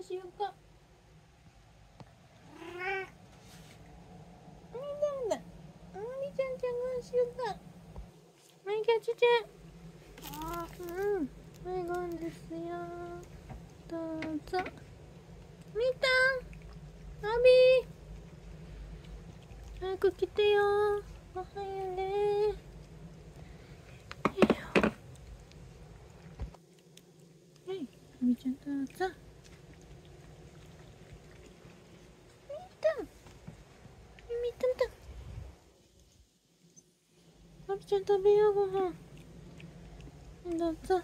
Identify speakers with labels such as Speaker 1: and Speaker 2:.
Speaker 1: うしようかみんなだみちゃんちゃんどうしようかはいキャッチちゃんうん。はいゴンですよ。どうぞ。みたんアビー。早く来てよ。おはようね。よいしょはいみちゃんどうぞみたんみたんたあびちゃ